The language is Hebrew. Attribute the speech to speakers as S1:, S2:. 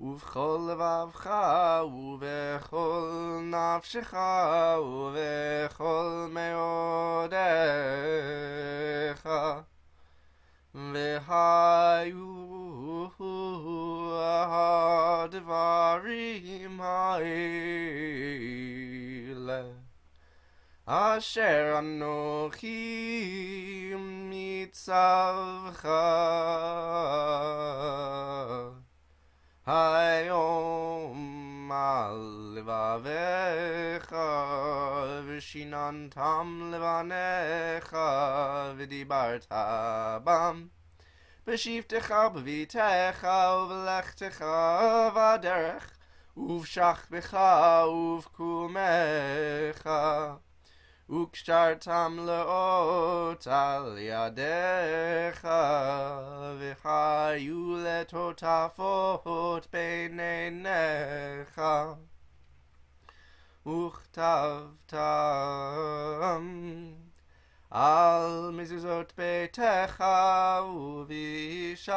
S1: ובכל לבבך ובכל נפשך ובכל מאודיך והיו הדברים האלה אשר אנוכי מצווך היום על לבביך ושיננתם לבניך ודיברת בם בשבתך בביתך ובלכתך בדרך ובשכבך ובקומך וקשרתם לאות על ידיך וחיו לטוטפות בין עיניך וכתבתם על מזוזות ביתך ובישעריך